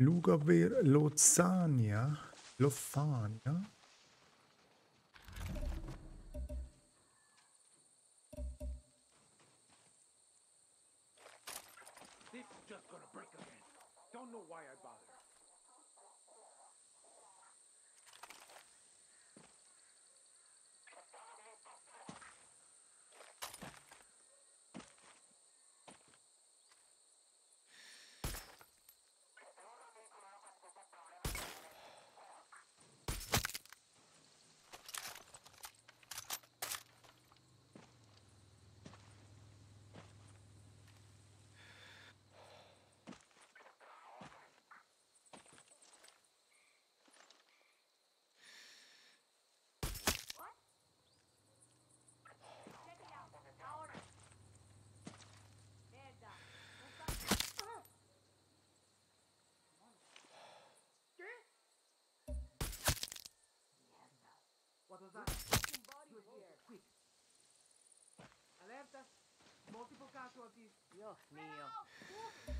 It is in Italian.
Lugaver Lozania. Lofania. This is just gonna break again. Don't know why I bother. Montipokako aqui. Joo, niin.